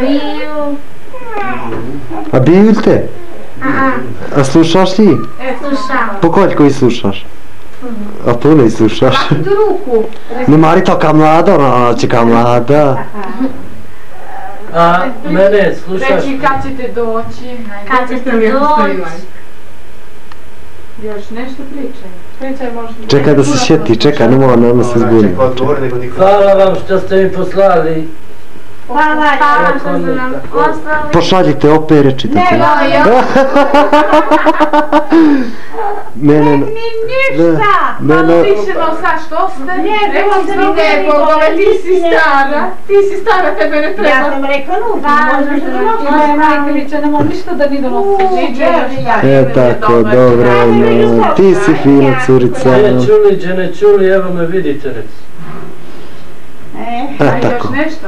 Biju. A biljte? A, A slušaš ti? slušam. Po koliko i slušaš? A puno i slušaš. Do ruku. Ne mari to ka mlada, ona će ka mlada. A mene slušaš? Reći kad ćete doći. Kad ćete doći? Još nešto pričaj. Čekaj da se sjeti, čekaj, ne mora, nema se zbuniti. Hvala vam što ste mi poslali. Hvala, hvala što ste nam poslali. Pošaljite opere, čitate. Ja, ja. Ne, ne, ne. Ništa. Ne, Malo ne. više no sad što ste? Ne, Evo ne, se ne, ide, ne, Bogove, ne, ti si ne, stara. Ti si stara, tebe ne Ja treba. sam rekla Pa, moja majka viće, ne mogu ništa da ni donosi. Niđe još. E, tako, dobro, no. Ti si fina curica. Ne no. čuli, dže ne čuli, evo me vidite. E, E, A još tako. nešto?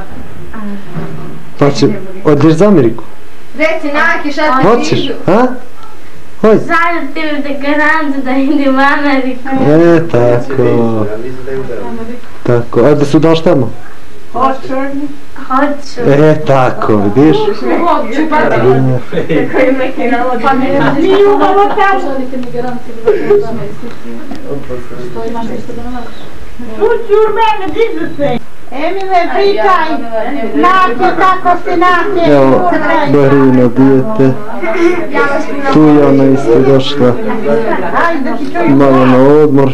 Pa će, odeš za Ameriku? Reci, Naki, šta ti Hoćeš, a? Hoj. Zaljubim te garantu da idem u Ameriku. E, tako, da je tako. A da su došli tamo? Hoću. E, tako, vidiš? Hoću, pa ti. Pa mi ljubavo tamo. Ući u mene, dižu se. Emile, pričaj. Nake, kako si nake? Evo, Barina, dijete. Tu je ona isto došla. Malo na odmor.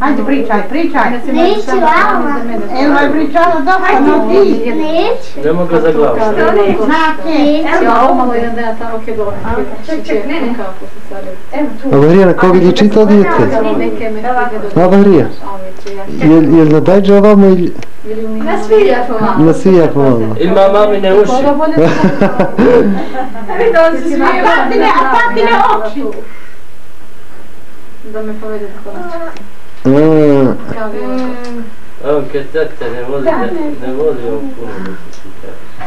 Ajde, pričaj, pričaj. Neću vama. Evo je pričala dosta, no ti. Neću. Ne mogu za glavu. Nake. Ja, malo jedan dan tamo kje dole. Ček, ček, ne, ne. Kako se sad A Barina, koga je čitao dijete? Neke me ide A Barija, do jel, jel na dajđe ovamo ili Na svija po vama. na svija po vama? Ima mamine uši. Vidio on se smije. Tatine, a tatine oči. Da me povede do konača. A, Анкетата не води, не води пълно.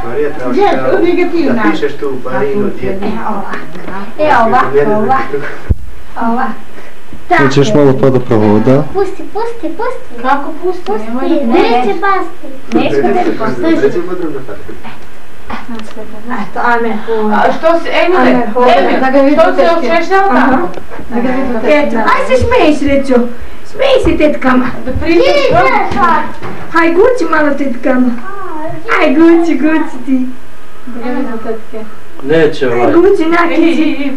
Мария, трябва да напишеш tu парино дете. Е, овак, овак, malo pa da provoda? Pusti, pusti, pusti. Kako pusti? Pusti, neće pasti. Neće da pasti. Neće da pasti. Eto, ame. A što se, Emile, Emile, što se osjećao tamo? Eto, aj se smeješ, reću. Смей се, теткама. Да приди. Хай, гучи, мала теткама. Ай, гучи, гучи ти. Не, че Ай, гучи, наки.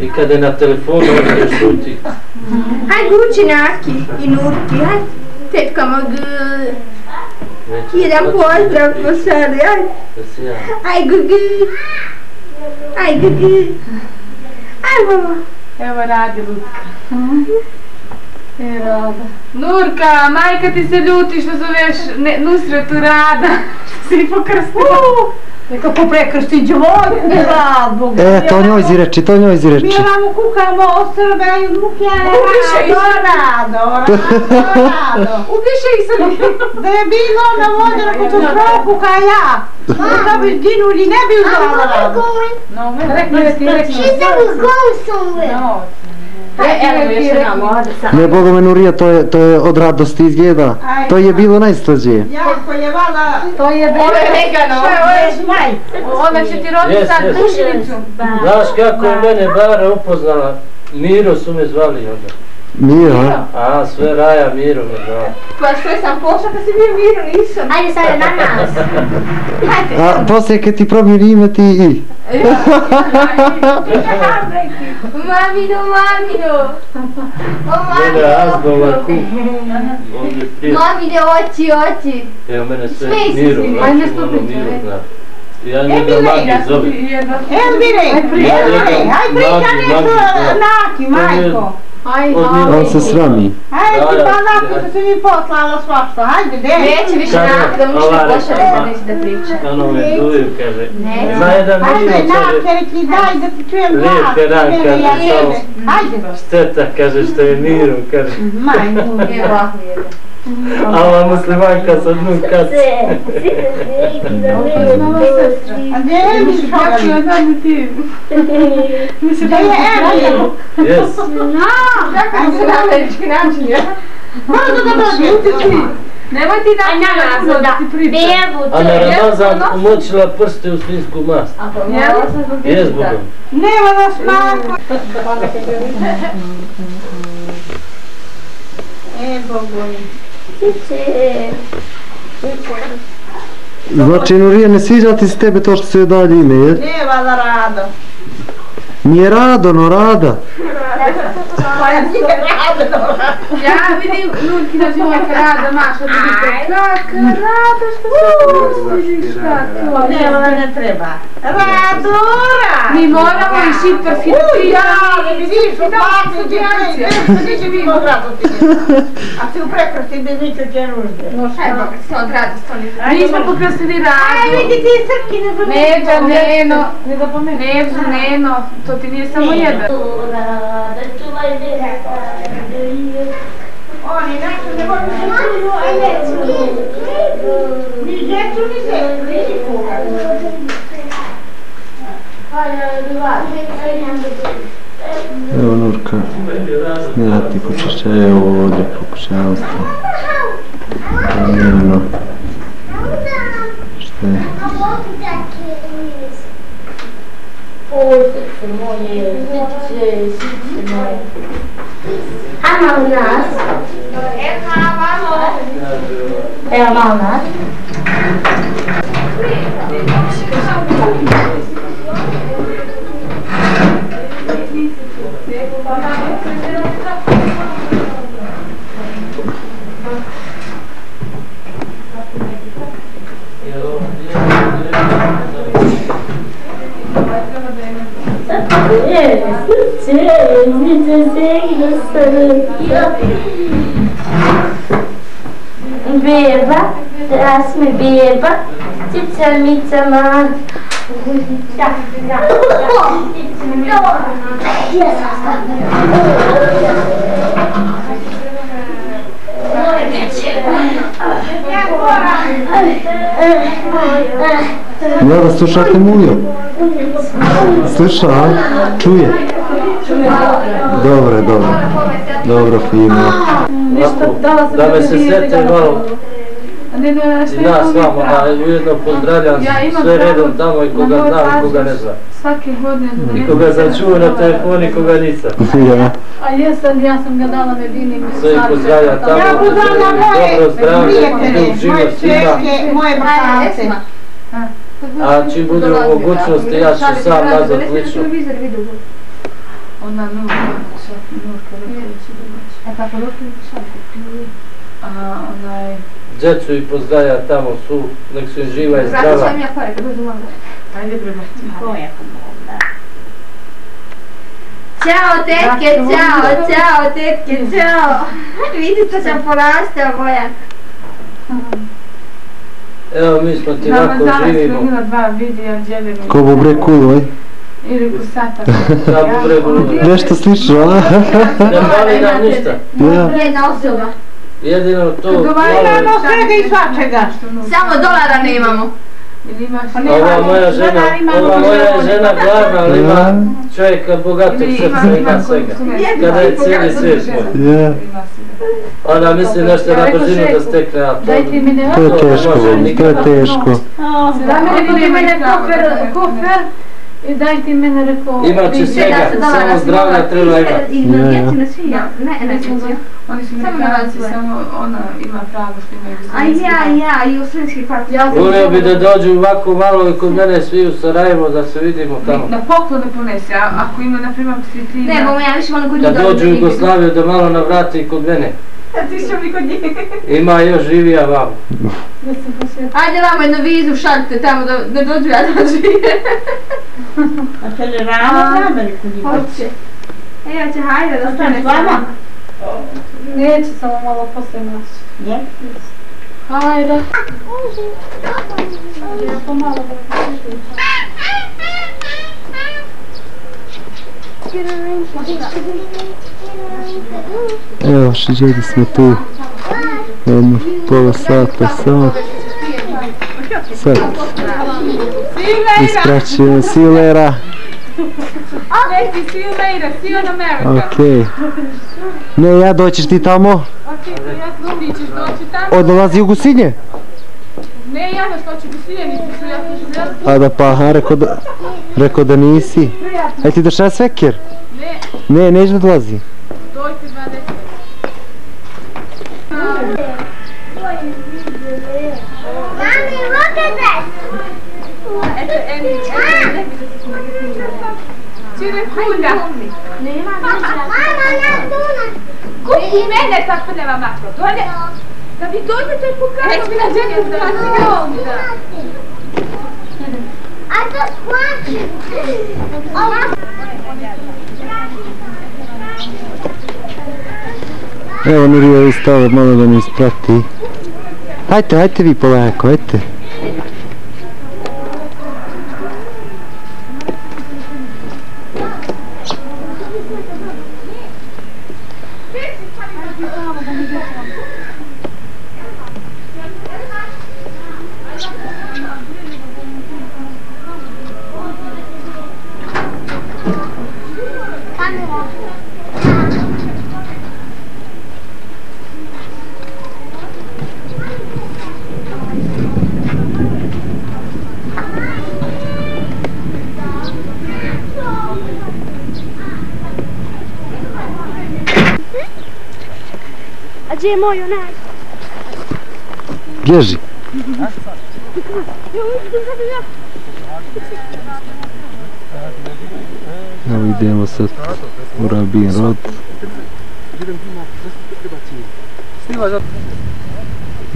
И къде на телефона ще шути. Е ай, гучи, наки. И нурки, ай. Теткама гъ... Jedan pozdrav po Sari, aj. Aj, gugu. Aj, gugu. Aj, mama. Evo radi, Lutka. E, Rada. Nurka, majka ti se ljuti što zoveš ne, Nusretu Rada. Što si pokrstila. Neka poprekršti djevojku, bravo. E, to njoj zireči, to njoj Mi zireči. vam kukamo o Srbe i ih Rado, rado, rado. Upiše ih se Da je bilo na vode ako tu prokuka ja. Da bi ginuli, ne bi uzela rado. Rekli da ti rekli. She's always going somewhere. No. Ne, Boga me Nurija, to je, to je od radosti izgleda. To je bilo najslađe. Jako je vala... To je bilo vegano. Maj. Ona će ti roditi sad jes. kušnicu. Znaš kako je mene Bara upoznala? Miro su me zvali onda. Miro, a? A, sve Raja Miro me zvali. Pa što sam pošla kad si bio miru, nisam. Ajde sada na nas. A poslije kad ti promijeni ime ti i. Mamino, mamino. O Mene Azbola kup. Ovdje prije. Mamine, oči, oči. Evo mene sve Smej se Miro, s njim. znači Ajde, ono stupite, Miro ajde. zna. Ja njega Magi zovem. Elvire, Elvire, aj priča nešto naki, majko. Aj, Od Mira. On se srami. Ajde, Da, pa ja, naki ja. što si mi poslala svašta, hajde, de. Neće više Kaže, nak da mu što ova pošalje da neće da priča. Ono me duju, kaže. Ne. Ima jedan Ajde, Miro, nake, kaže. rekli, daj da ti čujem glas. je dan, kaže, samo-. Ajde, Šteta, kaže, što je Miro, kaže. ovako je. A ova Ама муслиманка с одну кацу. А не, ми се бачи, а да не ти. Ми се бачи. Yes. На! Чакай, се далечки начини. Бързо да бъде. Нема ти да няма да ти прийде. А Рамазан пръсти устинско мас. Няма да се Нема да смаква. Е, Богони. Znači, Nurija, ne sviđa ti se tebe to što se dalje ime, je? Nema da rado. Nije Rado, no Rada. Ja vidim Nurkina djevojka Rada Maša, da vidite kak Rada što se vidiš kako. Nema da ne treba. Radora! Mi moramo i šiptarski da U, ja, pričamo. ne vidiš, u placu ti ne, ne, neće mi modrato ti ne. A ti u prekrsti bi nikakve nužde. Mi smo pokrstili Aj, Radu. vidi ti srpki ne znam. Neđa, Neno, Neđu, Neno, to ti nije samo jedan. Oni nešto ne mogu se čuju, a jesu. Ni djecu, ni se. Ni koga. Evo Nurka, snijela ti počišća, evo ovdje pokušava se. Njeno. Šta je? Ajmo u nas. Evo malo nas. Beba, trust me, Beba, to tell me Tama. yes, Da, Vlada, slušate Mulju? Sluša, a? Čuje? Dobro, dobro. Dobro, fino. Da me se sete malo Ne, ne, ne, i nas vamo, da ujedno pozdravljam Ja sve redom tamo i koga na moj zna i koga ne zna. Svake godine da I koga sam čuo na telefonu i koga nisam. Ja. A jesam, ja sam ga dala Medini. Sve ih pozdravljam tamo. Ja pozdravljam moje Dobro zdravlje, prijatelje, dug život moje čerke, moje bratance. A čim bude u mogućnosti, ja ću sam nazvat lično. Ona Nurka, šak, Nurka, Ruković je domaća. E kako Ruković šalje? A onaj... Djecu i pozdravljam tamo su, nek su im živa i zdrava. ja korek, dođu malo. Ajde prebacimo. Ćao tetke, ćao, ćao tetke, ćao. Vidite sam porastao Bojan. Evo mi smo ti Nama ovako živimo. bila dva videa, djelimo. Ko bu bre kuloj? Ili kusata. Da bu bre bilo. Nešto slično, a? Ne fali nam ništa. Ja. Jedna osoba. Jedino to Imamo malo... svega i svačega. Samo dolara nemamo. Ili imaš... Ova moja žena, ova moja je žena gladna, ali ima čovjeka bogatog srca, ima svega. Kada je cijeli svijet moj. Si. Ona misli nešto na brzinu da stekne, a to... Ne To je teško, to je teško. Da mi ne mene kofer, kofer. I daj ti mene rekao... Ima će svega, samo zdravlja treba imati. Ja, ja. Ne, ne, ne. Oni su Amerikanci, na samo ona ima pravo što imaju A ja, ja, i u srednjski kvart. Ja sam Volio bi da dođu ovako malo i kod mene svi u Sarajevo da se vidimo tamo. Na poklone ponesi, a ako ima, na primjer, svjetlina... Ne, bomo ja više volim kod Da njih dođu u Jugoslaviju da malo navrati kod mene. Ti što mi kod njih. Ima još živija vam. Da sam posvjetila. Ajde vamo jednu vizu šaljite tamo da ne dođu ja da žive. A će li rano za Ameriku njih? Hoće. E, ja će hajde da Ostane stane s vama? Neće samo malo poslije nas. Je? Hajde. Ja pomalo da Evo, šiđeli smo tu jednu pola sata, sat. Sad, ispraćujem silera. Neki, see you later, see you in America. Okej. Ne, ja doćeš ti tamo? Ok, ja znam, ti ćeš doći tamo. Odlazi u gusinje? Ne, ja da što ću gusinjenicu su, ja sam željela. A da pa, aha, rekao da, rekao da nisi. Aj ti došla svekir? Ne, Ne, neće da dolazi. dojte 20. Mami, look at this. Eto, Emi, eto, ne bi da se smo Čine kunda. Mama, na tuna. I mene tako nema makro. Dolje. Da vi dođete pokazati. Reći mi na kunda. I just want you. Oh, Evo Nurija je stala malo da mi isprati. Hajte, hajte vi polako, hajte. Je moj onaj? Bježi. Evo idemo sad u Rabin rod.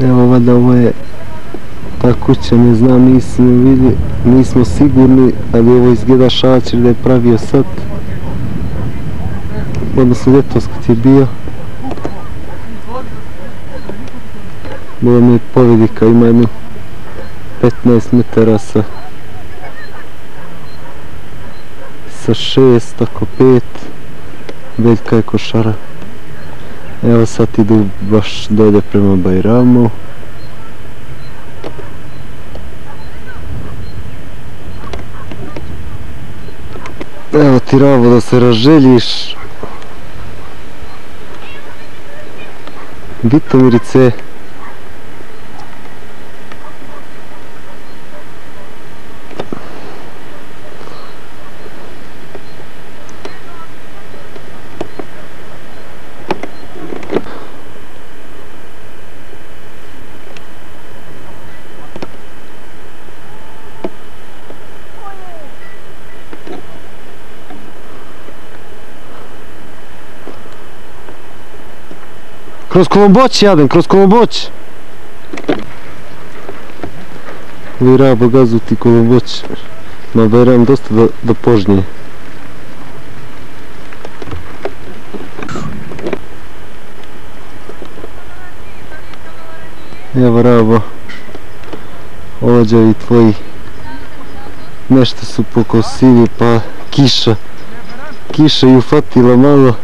Evo vada ovo je ta kuća, ne znam, nismo vidjeli, nismo sigurni, ali ovo izgleda šačer da je pravio sad. Odnosno ljetos kad je bio. Bilo mi je povedika, ima jednu 15 metara sa sa šest, tako pet, veljka je košara. Evo sad idu baš dolje prema Bajramu. Evo ti ravo da se raželjiš. Vitomirice. Kroz Kolomboć jadem, kroz Kolomboć. Vira gazu ti Kolomboć. Naberem dosta da, da Požnje. Evo rabo. Ođavi tvoji. Nešto su pokosili pa kiša. Kiša ju fatila malo.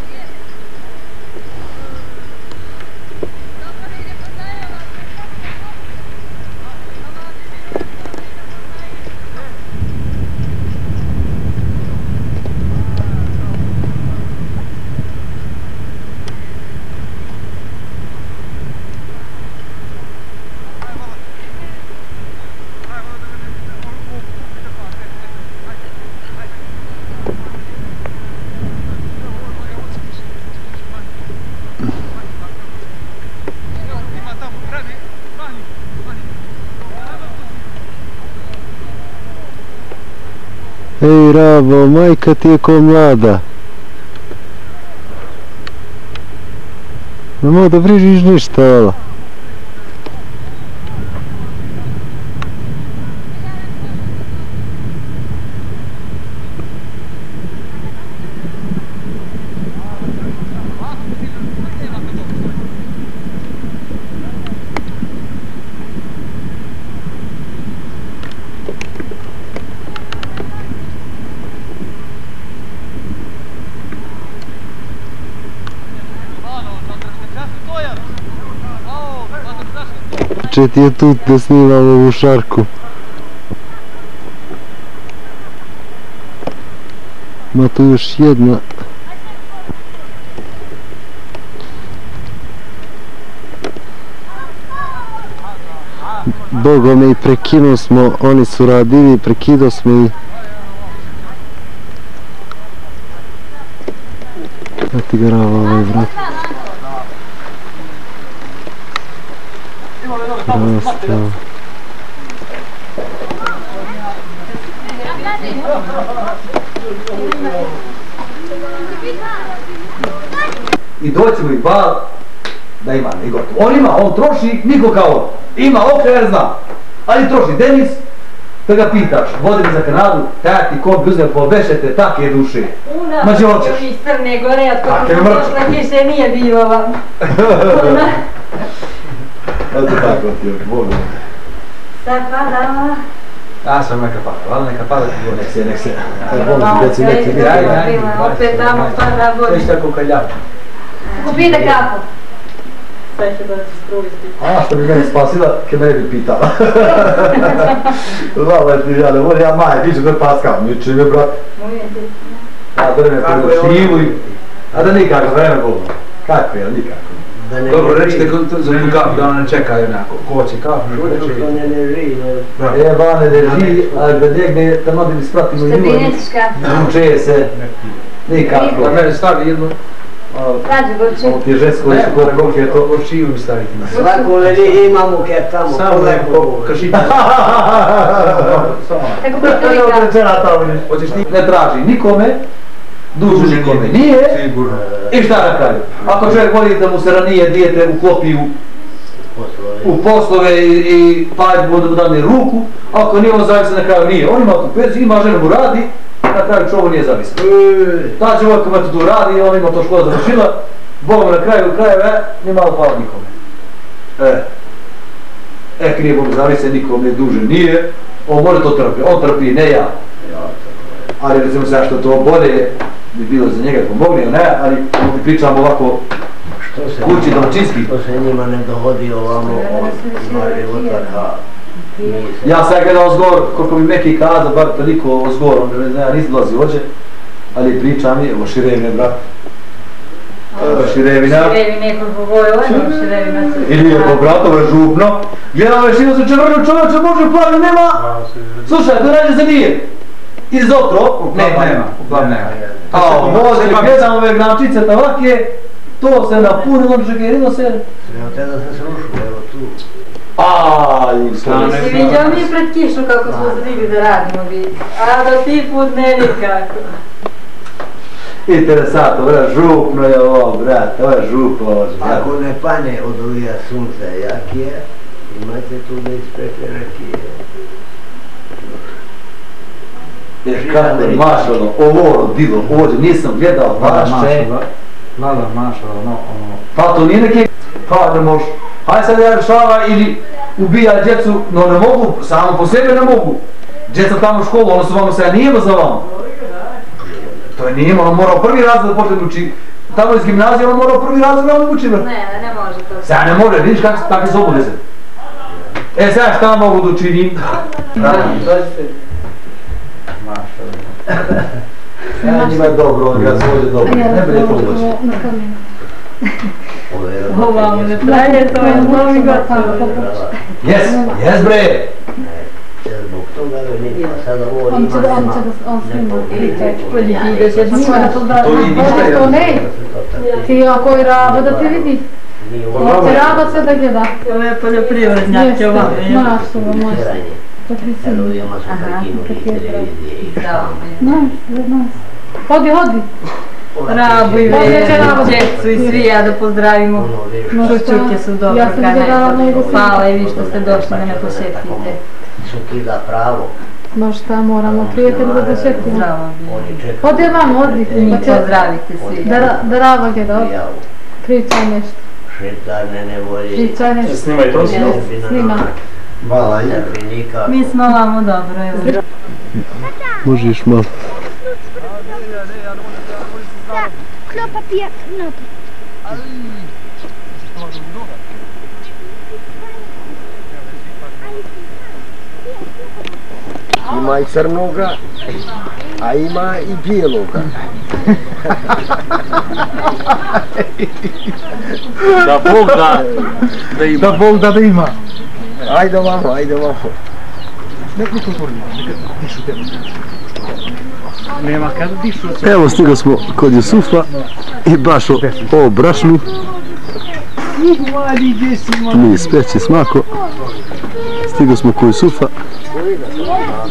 Ej Rabo, majka ti je ko mlada. Nemoj da vrižiš ništa, ala. Je tu gdje snimamo u šarku. Ma tu još jedna. Bogom i prekinuo smo, oni su radili, prekido smo i Eto ga rava ovaj vrat. I doći mu i bal da ima i gotovo. On ima, on troši, niko kao on. Ima okre, jer zna. Ali troši Denis, da ga pitaš, vodi za Kanadu, taj ti ko bi uzeo povešete take duše. Ma će hoćeš. Iz Crne Gore, od Tako kako je sam mrčo. došla kiše nije bilo vam. Ето така отива. Бога. Сега дава... Аз съм нека пада. Лада нека пада. Нека се, нека се. Бога, си нека ти Opet tamo pada voda. Вижте колко е ляво. Gubi da kako. Sve će doći struviti. A, što bi mene spasila, ke ne bi pitala. Hvala ti, ja ne volim, ja maje, vidim da paskam, niče me, brat. A, da ne me pregošivuj. A da nikako, vreme bolo. Kako je, nikako. Dobro, rečete, kot za duka, da ne čekajo enako. Koči, kafu, koči. To ne leži, ne. Eva ne leži, ali glede, gdje tamo da bi spratimo ljudi. Stepenička. Čuje se. Nikako. Da mene stavi jedno. Ti že skozi koliko je to ošiju mi staviti. Svako ljudi imamo, ker tamo. Samo lepo. Kršite. Tako kot to je. Ne traži nikome, dužu nikome nije, Sigurno. i šta na kraju? Ako čovjek voli da mu se ranije dijete uklopi u, u poslove i, i pa bude mu dane ruku, ako nije on zavisi na kraju nije. On ima tu penziju, ima žena mu radi, na kraju čovjek nije zavisan. Ta čovjek ima tu radi, on ima to škola završila, Bog mu na kraju krajeva, nije malo hvala nikome. E, e krije Bog zavise, nikom ne duže nije, on može to trpi, on trpi, ne ja. Ali recimo sad što to bolje bi bilo za njega pomogli, a ne, ali ti pričamo ovako Što se kući domaćinski. Što se njima ne dogodi ovamo, mi se... Ja sad gledam ozgor, koliko mi Meki kaza, bar toliko ozgor, on ne znam, nisam dolazi ođe, ali pričam je, evo širevine, brat. Evo širevina. Širevi nekoliko goje, ovo je sve. Ili je po bratove župno. Gledam je šino se čevrno čovječe, može plavi, nema. Slušaj, to rađe za nije. Iz otro, ne, nema. Uglavnom nema. A može li gledam ove grančice tavake, to se napunilo, žegerilo se. Evo te da se srušu, evo tu. Aj, Stane. Si vidio mi pred kišu kako smo stigli da radimo vi. A da ti put ne nikako. Interesantno, brat, župno je ovo, brat, ovo je župno, ovo je Ako ne pane od ovija sunca jakije, imate tu da ispekle rakije. Jer kako je mašalo, ovo bilo, ovdje nisam gledao vaše. Lala mašala, ono, ono. Pa to nije neki, pa ne možeš. Hajde sad ja rešava ili ubija djecu, no ne mogu, samo po sebi ne mogu. Djeca tamo u školu, ono su vamo se ja nijemo za vama. To je nijemo, on morao prvi razred početi uči. Tamo iz gimnazije on morao prvi razred da uči. Ne, ne, može to. Sad ne može, vidiš kako takve su obaveze. E sad šta mogu da učinim? Da, Ja njima je dobro, on ga svode dobro, ne bude to doći. Ovo je Ovo ne traje, to je novi gotovo. Jes, jes bre! Ne, zbog toga da nije, pa sada ovo On ima, će da, on nema. će da, on snima. Bolje ti ideš, jer Snima da to da, To i ništa, to jel? ne. Ti ako je raba da te vidi. Nije Pa ovo On će raba sve da gleda. Ovo je poljoprivrednjak, je ovamo. je. Znaš što prekinuli televizije i Da, šta. Hodi, hodi. Rabu i Ovdje će Veru, Rabu. djecu i svi, ja da pozdravimo. Ono, No, Čučuke su dobro, Ja sam gledala ne. Hvala i vi što ste došli da me posjetite. su kida pravo. No šta, moramo prijatelj da došetimo. Zdravo Oni bi. čekaju. Odi vam, odi. I Pa će pozdravite svi. da, ra- da raba gleda, odi. Prijavu. Pričaj nešto. Šetane ne volje. Pričaj nešto. Snimaj to Snima. Snima. I nikako. Mi smo vamo dobro, evo. Možeš malo. Knopa pija, knopa. Ima i crnoga, a ima i bijeloga. Da Bog da, da ima. Da Bog da da ima. Ajde ovamo, ajde ovamo. Nema kada dišu. Evo stigo smo kod Jusufa i baš o, o brašnu. Mi speći smako. Stigo smo kod Jusufa.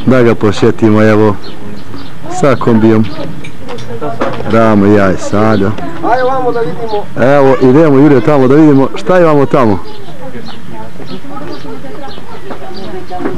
Da ga pošetimo evo sa kombijom. Ramo, ja i Sada. Evo, idemo Jure tamo da vidimo šta imamo tamo.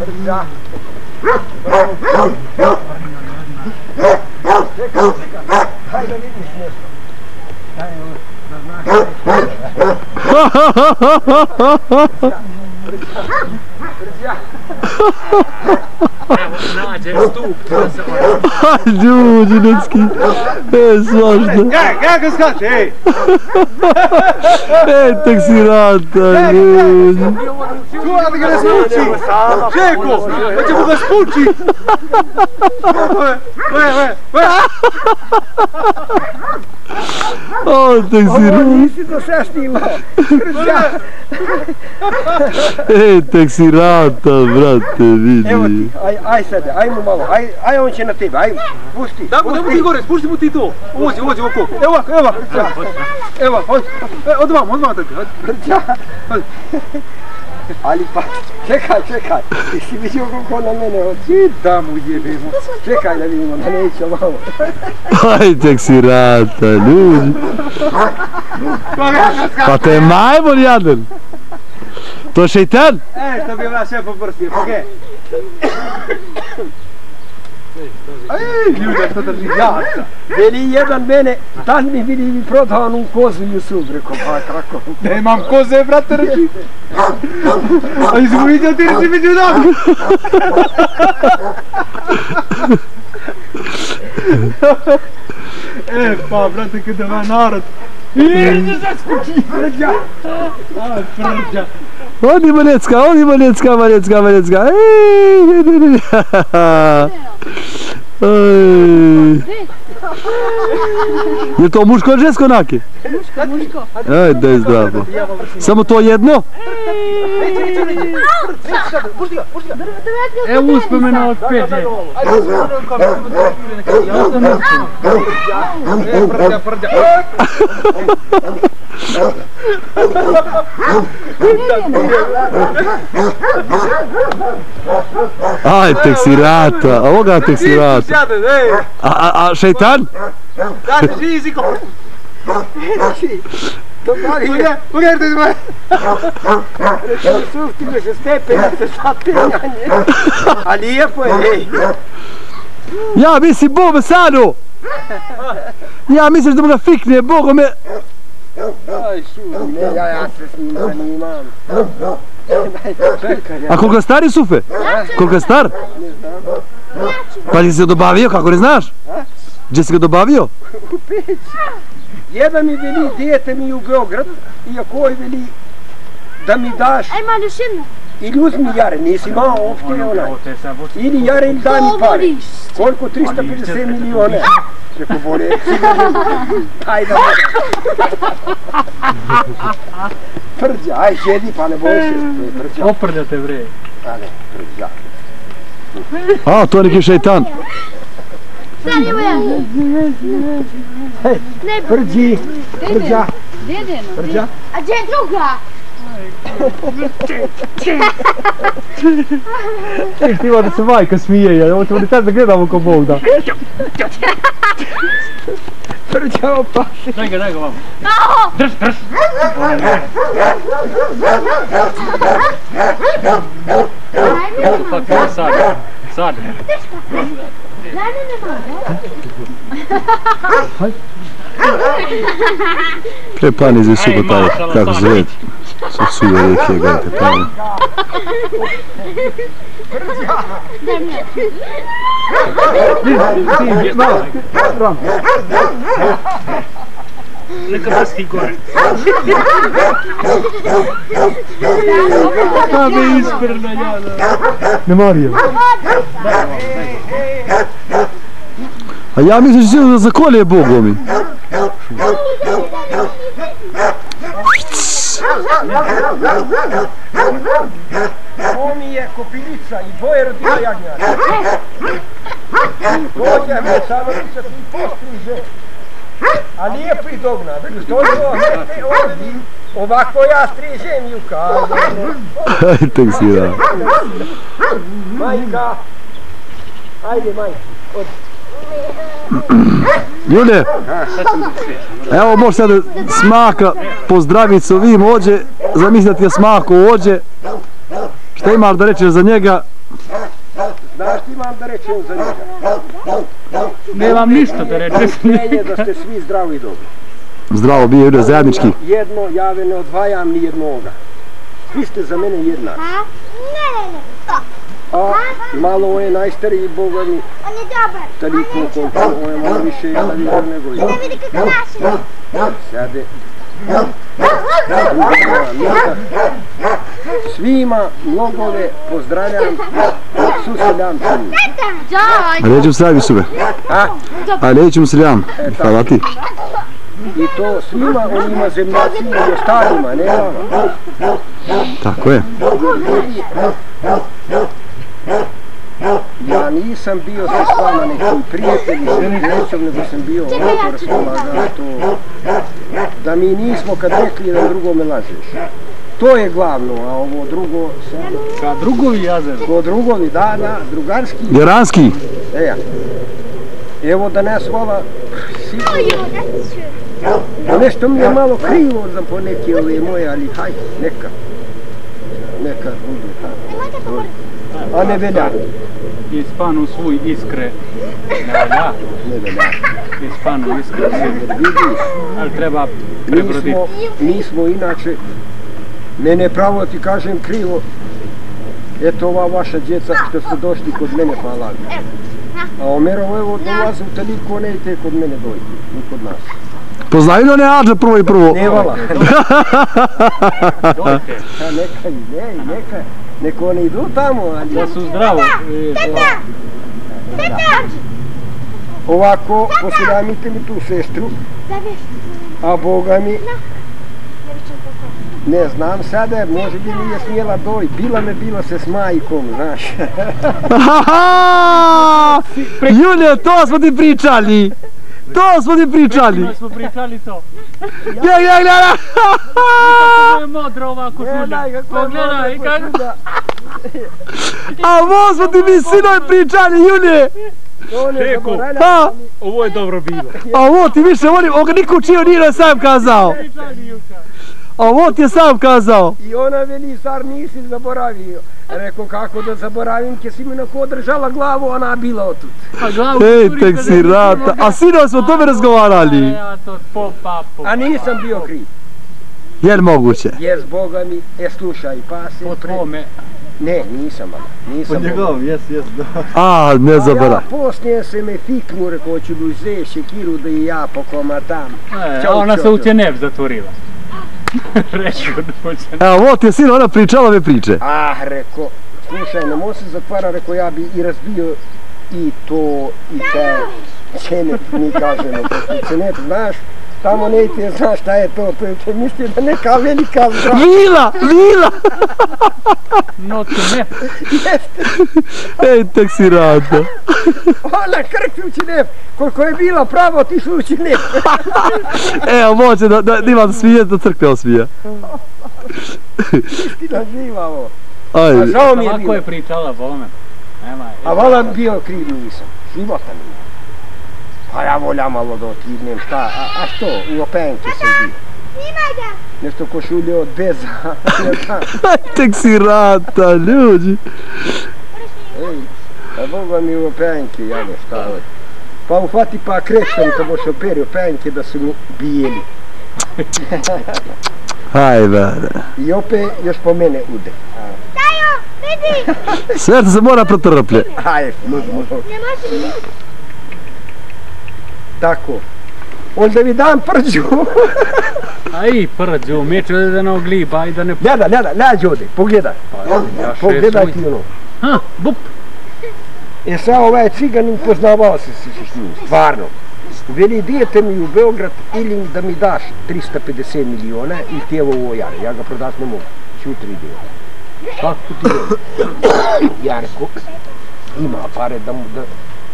Prda. Čekaj, čekaj. Hajde vidiš nešto. Hajde, da znaš. Nađe stup. Ljudi, ljudski. E, svašta. Ja, ja ga skače, ej! E, tek si rata, ljudi. Čuva da ga ne spuči! Žeko! Da će mu ga spuči! Ve, ve, ve! O, tek si Ovo nisi do. Prda. E, si rata, brate, Evo vidi. ti, aj, aj sad, ajmo malo, aj, aj on će na tebe, aj, pusti. Da mu, da mu ti gore, spušti mu ti to! Uvođi, uvođi oko. Evo ovako, evo ovako, evo ovako, od, E, od vamo, od vamo tako. Ali pa, čekaj, čekaj, ti si vidio kako na mene oči, Da mu jebemo. čekaj da vidimo, da neće. Aj, tek si rata, ljudi. Pa to je majmun jadan. To je šeitan? E, što bi ona sve poprstio, pa ge? Ej, ljude, što drži jaca. Veli jedan mene, dan mi vidi mi prodao onu kozu Jusuf, rekao, pa kako. Nemam koze, brate, reći. A vidio ti reći među nama? E, pa, brate, kada va narod. Iđe za skući, prđa. A, prđa. Oni manecka, oni manecka, manecka, manecka. Ej, ne, ne, ne. Ej. Je to muško ili žensko nake? Muško, muško. Ej, da je zdravo. Samo to jedno? Ga. Evo uspomena od. E, prđa. Aj, tek si rata, ovoga tek si rata. Sjade, ej. A, a, a šeitan? Jan. Da të shi si kohë. Do pari. Ure, ure të më. Suf ti më stepe të sapë janë. Ali e po e. Ja, mi si bo me sano. Ja, mi si do më fikni e bogo me. Ai, shu, ne ja ja se imam. A koliko stari sufe? Koliko star? Pa ti se dobavio, jo, kako ne znaš? Gdje si ga dobavio? U Peć. Jedan mi veli, dijete mi u Beograd, iako ovaj veli da mi daš Aj, malo još jedno. ili uzmi jare, nisi imao opšte onaj. Te Ili jare ili daj mi pare. Koliko? 350 milijona. Reko bole. Ajde. Prđa, aj sjedi pa ne boj se. Je prđa. Oprljate bre. Ajde, prđa. A, to je neki šeitan. Prđi, prđa, Dedeno. prđa. A gdje je druga? Ej, ti ima da se majka smije, ja, ovo ćemo ni sad da gledamo ko Bog da. Prđao pasi. Daj ga, daj ga vamo. Pa ti je sad, sad. Nein, nein, nein. Prepare-se, seu botar carrozete. Só suar aqui agora, tá prepare. Daniel. Baski gore. Pa me isprna jada. Ne Marija. A ja mislim da će da zakolje Bogom mi. Ovo mi je kopilica i dvoje rodila jagnjaka. Dođe me samo mi se ti postriže. A lijepo i dogna, vidiš, to je ovo, ovdje. Ovako ja strižem i ukazam. Tek si da. Majka, ajde majka, od Julije, evo može sad smaka pozdraviti s ovim ođe, zamisli da ti je smako ođe. Šta imaš da rečeš za njega? Znaš ti imam da rečem za njega? Nemam ništa da rečeš. Smenje da ste svi zdravi i dobri. Zdravo bio Julije, zajednički. Jedno, ja ve ne odvajam ni jednoga. Svi ste za mene jednak. A malo je najstariji boga mi, On je dobar. toliko koliko on je malo više jedan nego ja. Ne vidi kako naši. Sade. Svima mnogove pozdravljam, suseljam svima. Aleyküm selam Yusuf'e. A? Aleyküm selam. Hvala ti. I to svima onima zemljacima i ostalima, ne vama. Tako je. Ja nisam bio sa s vama nekim prijatelji, srećom, nego sam bio ovako raspolagan to, da mi nismo kad rekli jedan drugome lažeš. To je glavno, a ovo drugo sad... Ka drugovi jazer. Ko drugovi, da, da, drugarski. Geranski. E ja. Evo da nas ova sigurno, nešto mi je malo krivo za po neke ove moje, ali haj, neka. Neka budu tako. A ne velja. Ispanu svoj iskre. Ne valja. Ne velja. Ispanu iskre. Jer vidiš, Ali treba prebroditi. mi smo inače, mene pravo ti kažem krivo, eto ova vaša djeca što ste došli kod mene hvala. A Omerovo evo dolaze u toliko neće kod mene dojti, ni kod nas. Poznaju li one Ađe prvo i prvo? Ne vala. Dojte. A neka i ne, neka, neko oni idu tamo, ali Da su zdravo. E, ovako posiramite mi tu sestru, a Boga mi, ne znam sada, može bi nije smjela doj, bila me bila se s majkom, znaš. Julija, to smo ti pričali. To smo ti pričali. Već smo pričali to. Gledaj, gledaj, gledaj. Kako je modra ova košulja. Pogledaj, kako... A ovo smo ti mi sinoj pričali, Čeko. zaboravljam. Ha, Ovo je dobro bilo. a ovo ti više volim, ovo ga niko učio nije sam kazao. A ovo ti je sam kazao. I ona veli, zar nisi zaboravio? Rekao, kako da zaboravim, kje si mi nako držala glavu, ona bila otut. A glavu Ej, turi tek si rata. A sinoć smo o tome razgovarali. A nisam bio kriv. Jer moguće. Jes, Boga mi, e slušaj, pa se... Po tvome. Ne, nisam, ali, nisam. Od Boga. njegov, jes, jes, da. A, ne A ja poslije se me fiknu, rekao, ću da uzeš šekiru da i ja pokomatam. E, Ćao, a ona se u. Ceneb zatvorila. Reći da hoće. Evo, ovo ti je sin, ona pričala ove priče. Ah, rekao, slušaj, ne može se zatvara, rekao, ja bi i razbio i to, i te cenet, mi kažemo, cenet, znaš, tamo ne ti znaš šta je to, to je to misli da neka velika zra... Vila, vila. No Ceneb. Ej, tek si rata. Ona krkljući nep, koliko je bila pravo tišući nep. Evo, moće da, da, da ima da smije, da crkve osvija. Istina živa ovo. A Ajde. žao mi je Ovako bilo. je pričala, bolo me. Nema. A vala bio kriv nisam. Života nije. Pa ja volja malo da otivnem šta. A, a što? U openke sam bio. Nešto košulje od beza. ne znam. Aj, tek si rata, ljudi. Ej, a Boga mi u openke, ja ne šta je. Pa uhvati pa krećem kad boš operio penke da su mi bijeli. Aj, bada. I opet još po mene ude. Sve se mora protrplje. Aj, možemo. Tako. Onda mi dam prđu. Aj, prđu, meče da ne ogliba i da ne... Ljada, ljada, nađi ovdje, pogledaj. Ja šest Pogledaj ujutro. ti ono. Ha, bup. E sad ovaj ciganin poznavao se s njim, stvarno. Veli, dijete mi u Beograd ili da mi daš 350 miliona i ti evo ovo jare. Ja ga prodat ne mogu. Čutri dio. Kako ti je? Ja rekao, ima pare da mu da...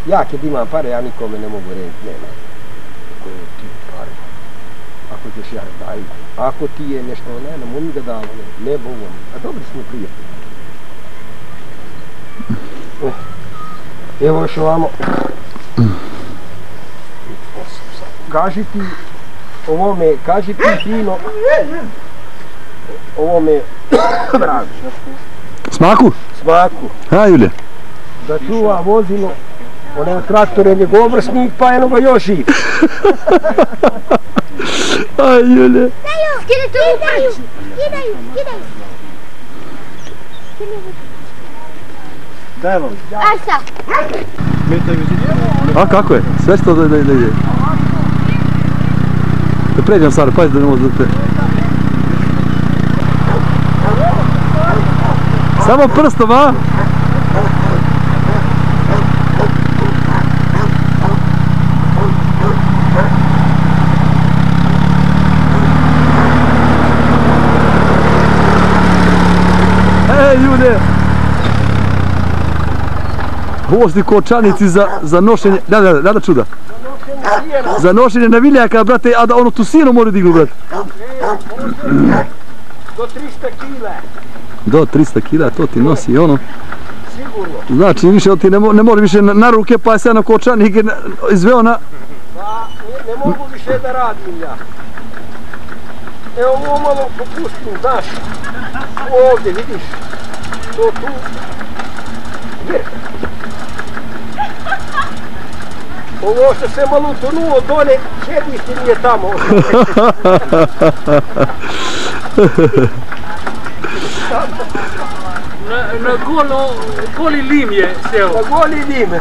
Ja kad imam pare, ja nikome ne mogu reći, nema. Ako je ti pare. Ako ćeš ja daj. Ako ti je nešto, ne, ne mogu mi ga dava, ne, ne bovom. A dobri smo prijatelji. Evo još ovamo. Kaži ti ovome, kaži ti fino ovome bravi, Smaku? smaku, Ha, Julija? da čuva vozilo, onaj traktor je njegov vrsnik, pa eno ga još živ. Aj, Julija. Skidaj tu prču. Skidaj, skidaj. Daj vam. Aj sad. A kako je? Sve što da, da, da ide. Da pređem sad, pazi da ne može da te... Samo prstom, a? Ej, ljude! Vozni kočanici za, za nošenje, da, da, da, da čuda. Za nošenje naviljaka, brate, a da ono tu sino mora dignu, brate. Do 300 kila, Do 300 kila, to ti nosi ono. sigurno. Znači, više ti ne, mo, ne mora više na, na ruke, pa je sad na kočanik na- izveo na... Pa ne, ne mogu više da radim ja. Evo ovo malo popustim, znaš. Ovdje, vidiš. To tu. Je. Ovo što se malo utonulo dole, sjedište mi je tamo. Na, na golo, goli lim je sjeo. Na goli Julija.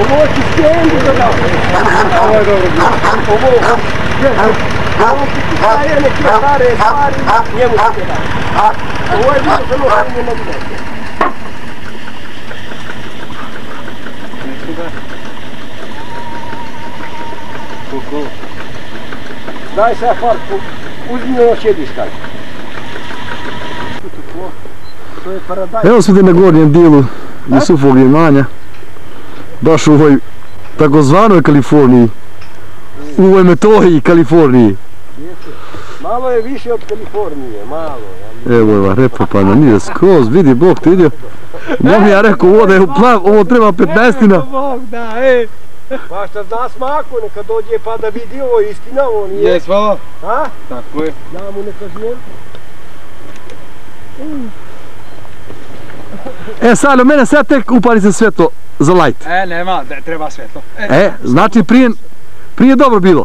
Ovo ti stendi da da. Ovo je dobro. Ovo, ovo ti ti daje neke stare stvari, njemu ti da. Ovo je bilo samo hranjenje na gledanje. Daj se farku, uzmi ovo sjedištaj. To je paradajz. Evo smo ti na gornjem dijelu Jusufovog imanja. Baš u ovoj takozvanoj Kaliforniji. U ovoj metohiji Kaliforniji. Malo je više od Kalifornije, malo. ja Evo je ova repa pa na nije skroz, vidi Bog ti ide. Mom ja rekao ovo da je u plav, ovo treba 15-ina. Bog da, ej. Pa šta zna smaku, neka dođe pa da vidi ovo je istina, ovo nije. Jes, hvala. A? Tako je. Ja mu ne kažem. E sad, u mene sad tek upali se svetlo za light. E, nema, da treba svetlo. E, E, znači prije, prije dobro bilo.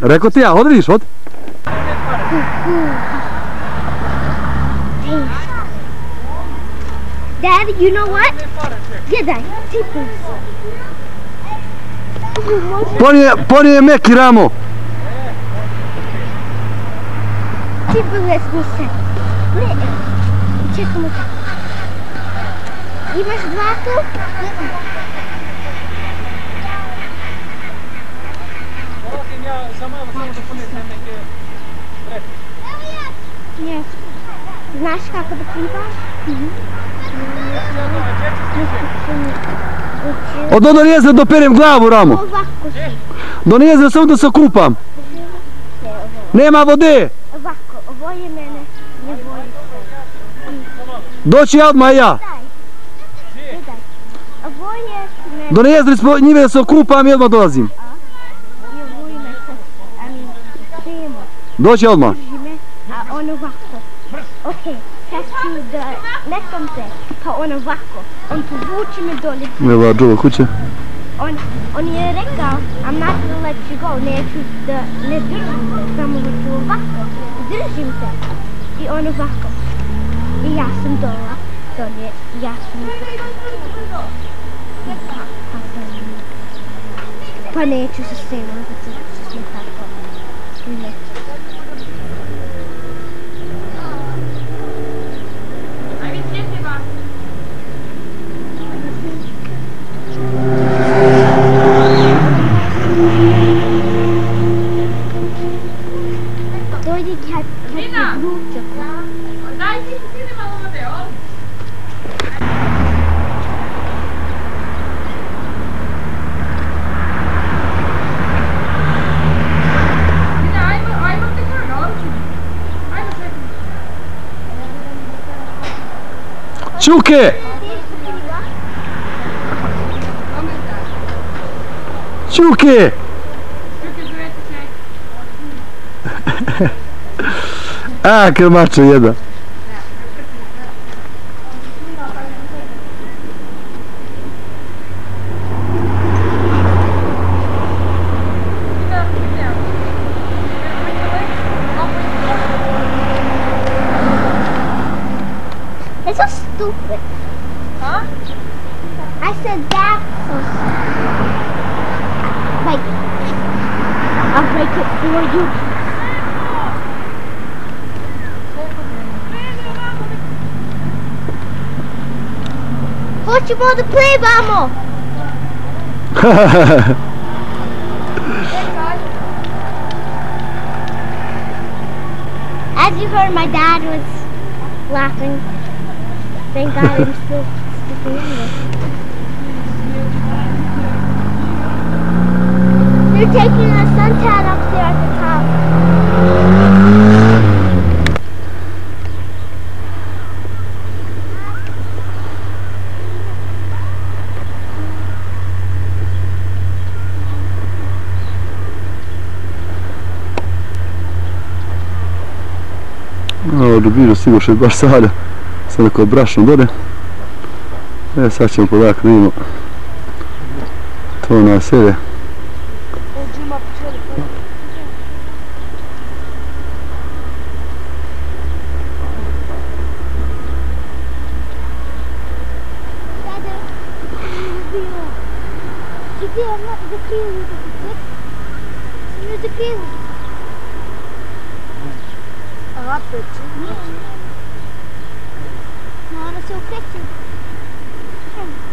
Rekao ti ja, odi vidiš, odi. Dad, you know what? Gledaj, sipaj se. Pony ponije meki ramo. Sipale smo се. Не, чекаме така. Имаш двата? Сама, само да понесем неке. Ne. Znaš kako da plivaš? Mhm. Od ono jezera doperem glavu, Ramo. Ovako. Do jezera samo da se kupam. Se ovo. Nema vode. Ovako, ovo je mene. Ne voli se. Doći ja odmah ja. Daj. Gledaj. Ovo je mene. Do jezera ispod njive da se okupam i odmah dolazim. Doći odmah. On ovako. Okej, sad ću da nekam te, pa on ovako. On povuče me dolje. Evo, Džova kuće. On, on je rekao, I'm not gonna let you go, neću da ne držim te, samo da ću ovako. Držim te. I on ovako. I ja sam dola, dolje, ja sam... Pa, pa, sam... Pa neću se stemom, zato što smo tako. Ne. Dojdi kad, kad ti vruće. Daj ti si ne malo vode, on. Ida, ajmo, ajmo te kada, oči. Ajmo čekaj. Čuke! Čuke! Čekaj, zovete čekaj. A, krmačo jedan. Ida, Hoćemo play, plivamo! As you heard, my dad was laughing. Thank God I'm still speaking English. They're taking a suntan up there at the top. Malo dubino stigo še baš sada. Sad neko brašno dole. E, sad ćemo polako da vidimo to naselje. Dada, não não se eu cresci. É.